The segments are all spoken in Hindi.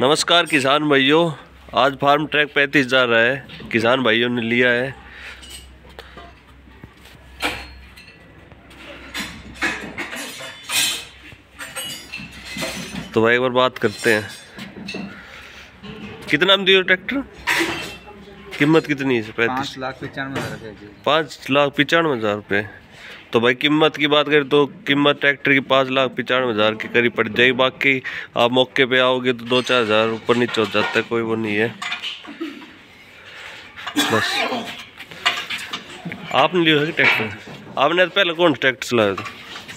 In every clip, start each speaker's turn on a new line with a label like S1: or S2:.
S1: नमस्कार किसान भाइयों आज फार्म ट्रैक पैंतीस जा रहा है। किसान भाइयों ने लिया है। तो भाई एक बार बात करते हैं। कितना में दियो ट्रैक्टर? कीमत कितनी है पैंतीस?
S2: लाख पचानवे हज़ार
S1: पाँच लाख पचानवे हज़ार रुपये। तो भाई कीमत की बात करें तो कीमत ट्रैक्टर की पाँच लाख पचानवे हज़ार के करीब पड़ जाएगी। बाकी आप मौके पे आओगे तो दो चार हज़ार ऊपर नीचे हो जाता है कोई वो नहीं है। बस। आपने लिया है ट्रैक्टर? आपने तो पहले कौन सा ट्रैक्टर चलाया था?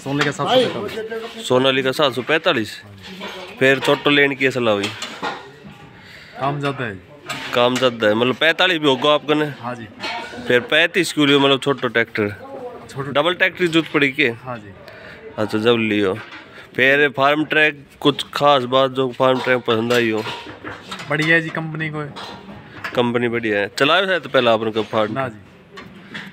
S2: सोने के साथ
S1: सोनाली का सात सौ पैंतालीस? फिर छोटो लेन की सलाह हुई
S2: काम ज़्यादा है।
S1: काम ज़्यादा है मतलब पैंतालीस भी होगा आपका ने?
S2: हाँ जी।
S1: फिर पैंतीस क्यों लियो मतलब छोटो ट्रैक्टर?
S2: छोटे
S1: डबल ट्रैक्टर की ज़रूरत पड़ी के?
S2: हाँ जी।
S1: अच्छा जब लियो। फिर फार्म ट्रैक कुछ खास बात जो फार्म ट्रैक पसंद आई हो?
S2: बढ़िया है जी कंपनी को।
S1: कंपनी बढ़िया है। चलाया है तो पहले आपने कब फार्म
S2: ना जी।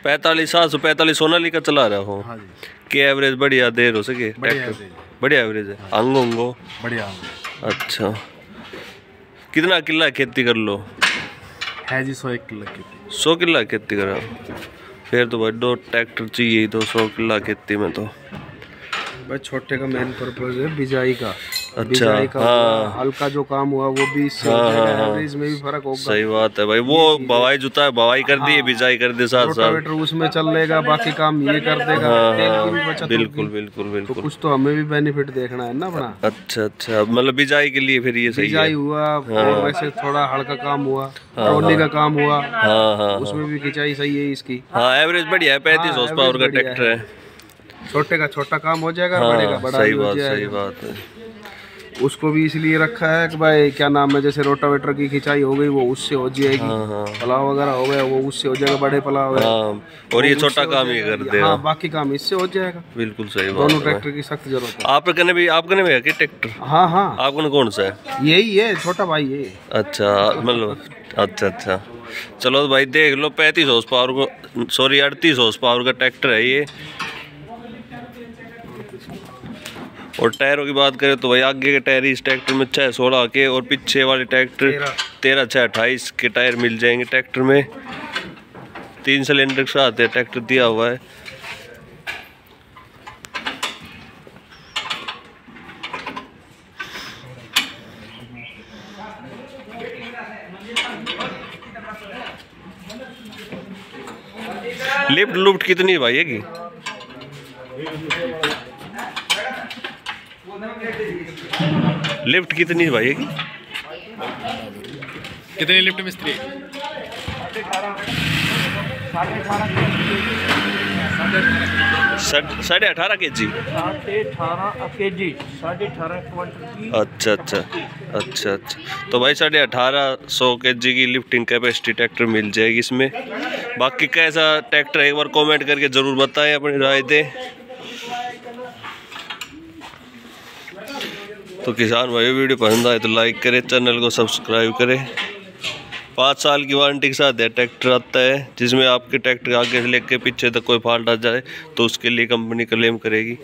S1: पैंतालीस सात सौ पैंतालीस सोनाली का चला रहा हो?
S2: हाँ जी।
S1: कि एवरेज बढ़िया देर हो सके
S2: बढ़िया है
S1: एवरेज है। अंगो अंगो
S2: बढ़िया
S1: अच्छा। कितना किला खेती कर लो?
S2: है जी सौ एक किलो की
S1: सौ किला खेती करा फिर तो भाई दो ट्रैक्टर चाहिए दो सौ किला खेती में तो
S3: बस छोटे का मेन पर्पज है बिजाई का।
S1: अच्छा,
S3: बिजाई का
S1: हाँ।
S3: हल्का जो काम हुआ वो भी हाँ, जाएगा,
S1: हाँ, हाँ।
S3: एवरेज में भी फ़र्क होगा।
S1: सही बात है भाई वो बवाई जुता है बवाई कर दी बिजाई कर दी साथ साथ
S3: उसमें चल लेगा बाकी काम ये कर देगा।
S1: हाँ हाँ
S3: बचत
S1: बिल्कुल बिल्कुल
S3: तो
S1: बिल्कुल।
S3: कुछ तो हमें भी बेनिफिट देखना है ना अपना।
S1: अच्छा अच्छा। मतलब बिजाई के लिए फिर ये सही
S3: बिजाई हुआ वैसे थोड़ा हल्का काम हुआ ट्रॉली का काम हुआ।
S1: हाँ हाँ
S3: उसमें भी खिंचाई सही है इसकी।
S1: हाँ एवरेज बढ़िया है पैंतीस
S3: हाँ,
S1: हॉर्स पावर का ट्रैक्टर है।
S3: छोटे का छोटा काम हो जाएगा हाँ, बड़े का
S1: हाँ
S3: बड़ा
S1: सही बात सही बात है।
S3: उसको भी इसलिए रखा है कि भाई क्या नाम है जैसे रोटावेटर की खिंचाई हो गई वो उससे हो जाएगी।
S1: हाँ हाँ।
S3: पलाव वगैरह हो गया वो उससे हो जाएगा बड़े पलाव हाँ।
S1: और ये छोटा काम ये कर दे
S3: हाँ। बाकी काम इससे हो जाएगा।
S1: बिल्कुल सही बात
S3: दोनों ट्रैक्टर की सख्त ज़रूरत है।
S1: आप कने भी आप कने भी है ट्रैक्टर?
S3: हाँ हाँ।
S1: आपकने कौन सा है?
S3: यही है छोटा भाई ये
S1: अच्छा मतलब अच्छा अच्छा। चलो भाई देख लो पैंतीस हॉर्स पावर को सॉरी अड़तीस हॉर्स पावर का ट्रैक्टर है ये। और टायरों की बात करें तो भाई आगे के टायर इस ट्रैक्टर में छः सोलह के और पीछे वाले ट्रैक्टर
S3: तेरह।
S1: छः अट्ठाईस के टायर मिल जाएँगे ट्रैक्टर में। तीन सिलेंडर के साथ है ट्रैक्टर दिया हुआ है। लिफ्ट लुफ्ट कितनी भाई है की? लिफ्ट कितनी है भाई है की
S2: लिफ्ट मिस्त्री?
S1: साढ़े अठारह के जी
S4: साढ़े अठारह के जी साढ़े अठारह क्विंटल
S1: अच्छा अच्छा अच्छा अच्छा। तो भाई साढ़े अठारह सौ के जी की लिफ्टिंग कैपेसिटी ट्रैक्टर मिल जाएगी इसमें। बाकी कैसा ट्रैक्टर एक बार कमेंट करके ज़रूर बताएँ अपनी राय दें। तो किसान भाई वीडियो पसंद आए तो लाइक करें, चैनल को सब्सक्राइब करें। पाँच साल की वारंटी के साथ है ट्रैक्टर आता है, जिसमें आपके ट्रैक्टर आगे से लेके पीछे तक कोई फॉल्ट आ जाए तो उसके लिए कंपनी क्लेम करेगी।